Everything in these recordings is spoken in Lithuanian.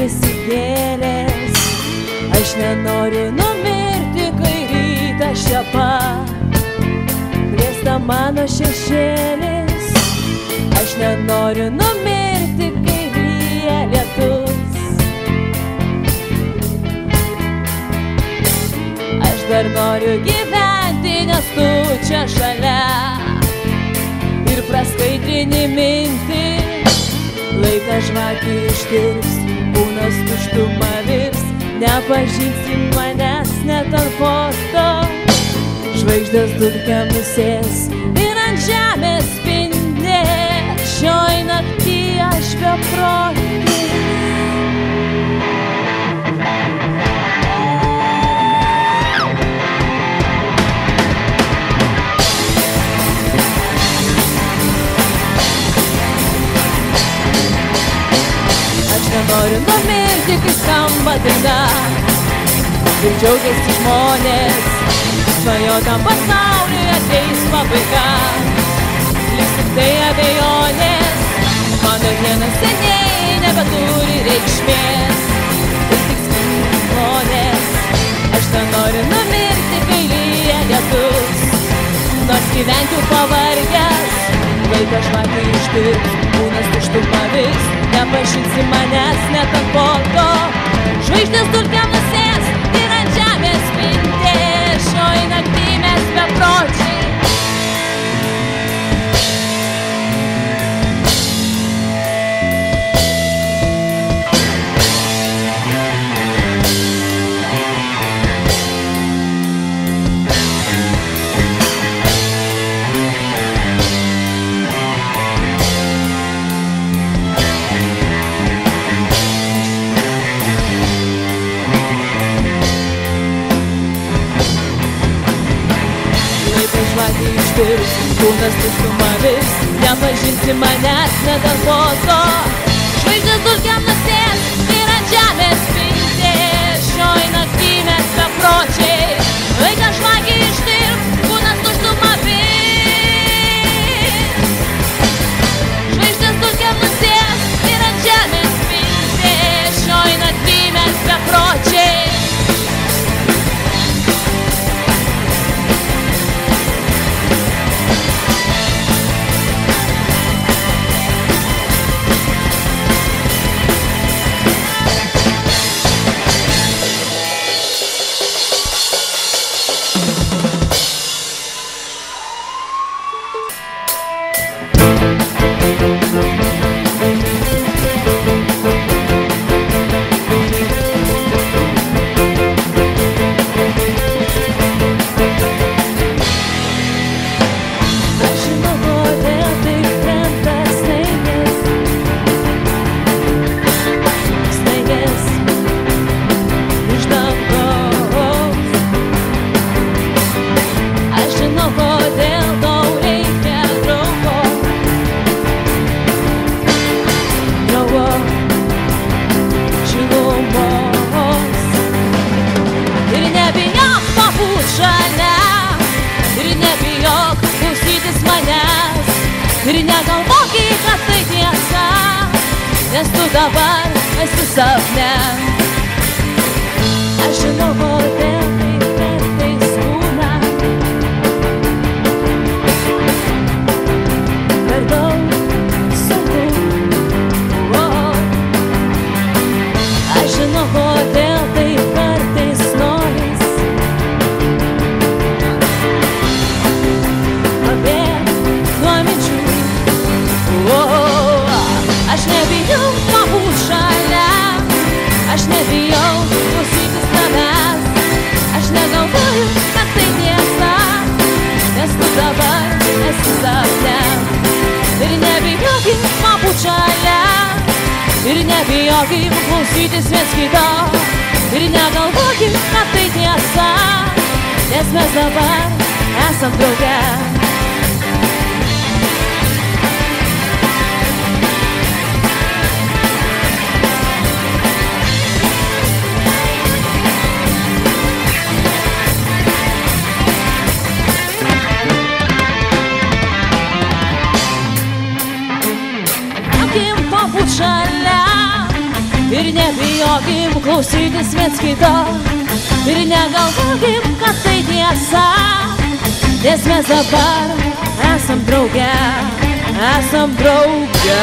prisigėlęs. Aš nenoriu numirti, kai ryta šiapa, blėsta mano šešėlis. Aš nenoriu numirti, kai ryja lietus. Aš dar noriu gyventi, nes tu čia šalia. Ir praskaitini mintį, laiką žvakį ištirpsti tuštuma virs, nepažinsi manęs net ant posto. Žvaigždės dulkiam nusės ir ant žemės spindės, šioj naktį aš beprotį. Aš numirti, kai skamba daina Ir džiaugiasi žmonės Svajotam pasauliui ateis pabaiga. Liks tik tai abejonės Mano dienos seniai nebeturi reikšmės. Ir tik skamba žmonės Aš nenoriu numirti, kai lyja lietus. Nors gyvenčiau pavargęs Laikas žvakai ištirps, kūnas tuštuma vis Nepažinsi manęs net ant borto. Žvaigždės dulkiam nusės tuštuma vis Nepažinsi manęs foto Žvaigždės dulkiam nusės nebijok pabūt šalia Ir nebijok klausytis manęs Ir negalvokit, kad tai tiesa Nes tu dabar esi sapne Aš žinau, kodėl Ir nebijokim šalia Ir nebijokim klausytis viens kito Ir negalvokim, kad tai tiesa Nes mes dabar esam drauge nebijokim klausytis viens kito Ir negalvokim, kad tai tiesa. Nes mes dabar esam drauge, esam drauge.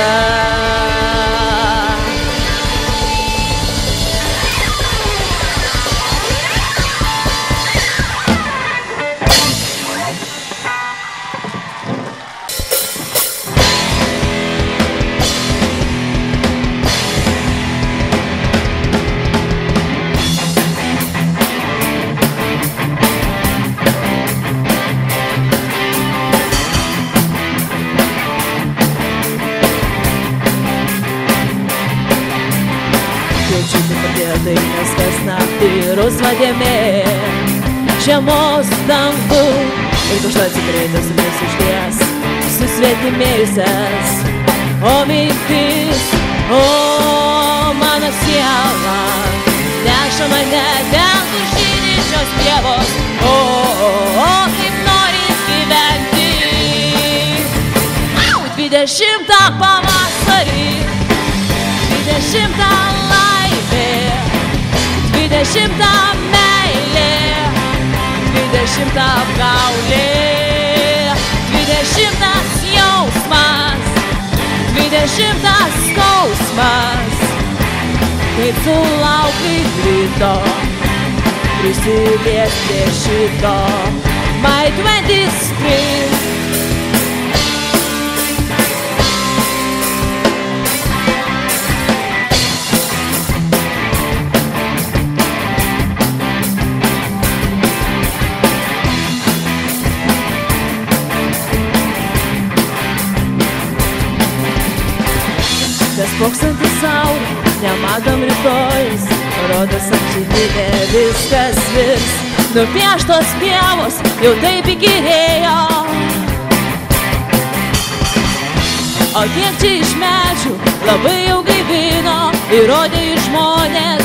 Apie tai, nes kas naktį rusvadėmė Žiemos dangų. Ir kažką atsikreipęs vis išties Susvetimėjusias, o mintis, o mano siela Neša mane ten, kur žydinčios pievos. O, o, o, kaip nori gyventi. Dvidešimtą pavasarį. Dvidešimtą laimė, dvidešimtą meilė, dvidešimtą apgaulė, dvidešimtas jausmas, dvidešimtas skausmas. Kaip sulaukai ryto, prisilies prie šito, my twenties spring. Bespoksantis saulė, nematom rytojus, rodos apšydinė viskas vis. Nupieštos pievos jau taip įkyrėjo. O kiek čia iš medžių labai jau gaivino, įrodė į žmonės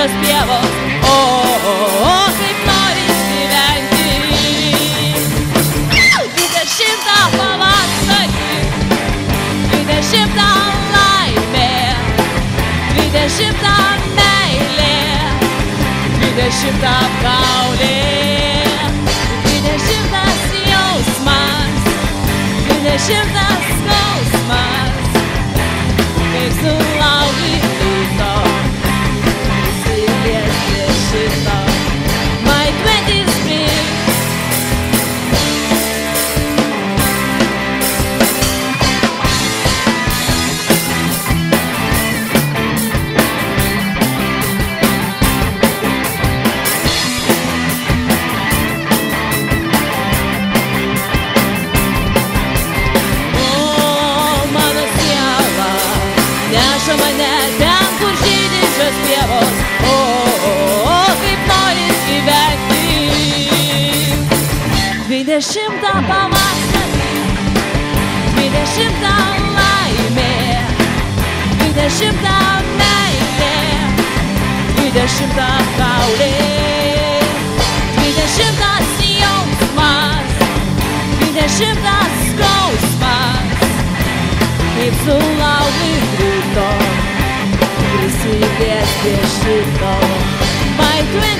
žydinčios pievos. O, o, o kaip nori gyventi. Dvidešimtą pavasarį, dvidešimtą laimė, dvidešimtą meilė, dvidešimtą Dvidešimtą pavasarį, dvidešimtą laimė, dvidešimtą meilė, dvidešimtą apgaulė, dvidešimtas jausmas, dvidešimtas skausmas kaip sulaukai ryto, prisilies prie šito. My twenties